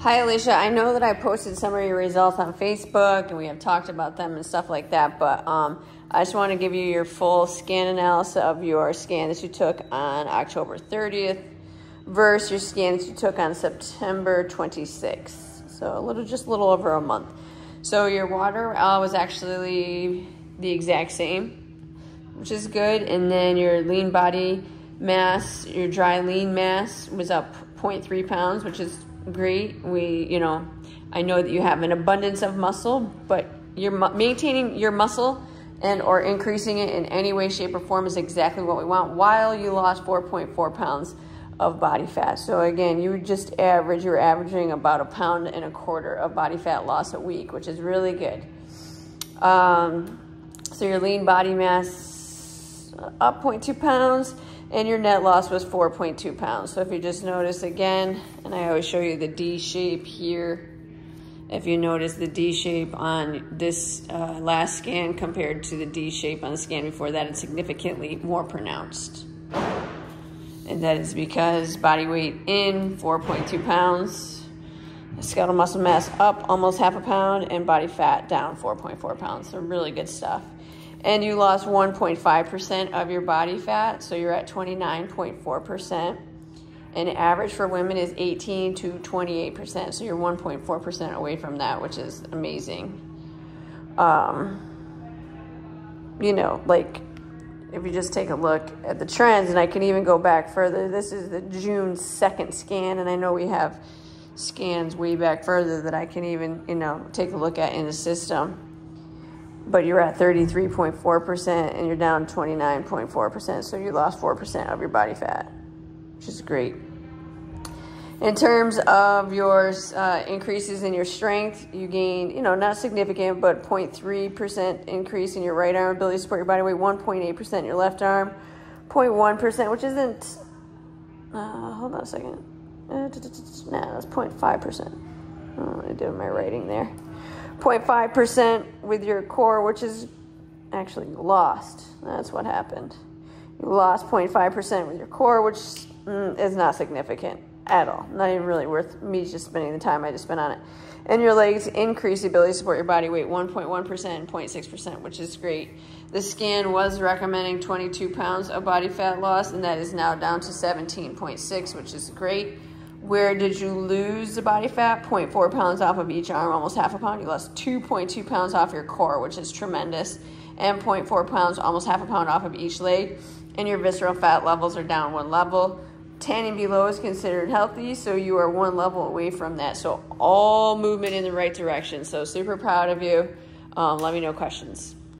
Hi, Alicia. I know that I posted some of your results on Facebook and we have talked about them and stuff like that, but um, I just want to give you your full scan analysis of your scan that you took on October 30th versus your scan that you took on September 26th. So a little, just a little over a month. So your water uh, was actually the exact same, which is good. And then your lean body mass, your dry lean mass was up 0.3 pounds, which is great. We, you know, I know that you have an abundance of muscle, but you're maintaining your muscle and or increasing it in any way, shape, or form is exactly what we want while you lost 4.4 pounds of body fat. So again, you just average, you're averaging about a pound and a quarter of body fat loss a week, which is really good. Um, so your lean body mass up 0.2 pounds and your net loss was 4.2 pounds. So if you just notice again, and I always show you the D shape here, if you notice the D shape on this uh, last scan compared to the D shape on the scan before that, it's significantly more pronounced. And that is because body weight in 4.2 pounds, skeletal muscle mass up almost half a pound, and body fat down 4.4 pounds. So really good stuff and you lost 1.5% of your body fat, so you're at 29.4%. And average for women is 18 to 28%, so you're 1.4% away from that, which is amazing. Um, you know, like if you just take a look at the trends, and I can even go back further, this is the June 2nd scan, and I know we have scans way back further that I can even, you know, take a look at in the system but you're at 33.4% and you're down 29.4%. So you lost 4% of your body fat, which is great. In terms of your uh, increases in your strength, you gained, you know, not significant, but 0.3% increase in your right arm ability to support your body weight, 1.8% in your left arm, 0.1%, which isn't, uh, hold on a second. Uh, nah, that's 0.5%. Oh, I did my writing there. 0.5% with your core, which is actually lost. That's what happened. You lost 0.5% with your core, which mm, is not significant at all. Not even really worth me just spending the time I just spent on it. And your legs increase the ability to support your body weight 1.1% and 0.6%, which is great. The scan was recommending 22 pounds of body fat loss, and that is now down to 17.6, which is great. Where did you lose the body fat? 0.4 pounds off of each arm, almost half a pound. You lost 2.2 pounds off your core, which is tremendous, and 0.4 pounds, almost half a pound off of each leg. And your visceral fat levels are down one level. Tanning below is considered healthy, so you are one level away from that. So all movement in the right direction. So super proud of you. Um, let me know questions.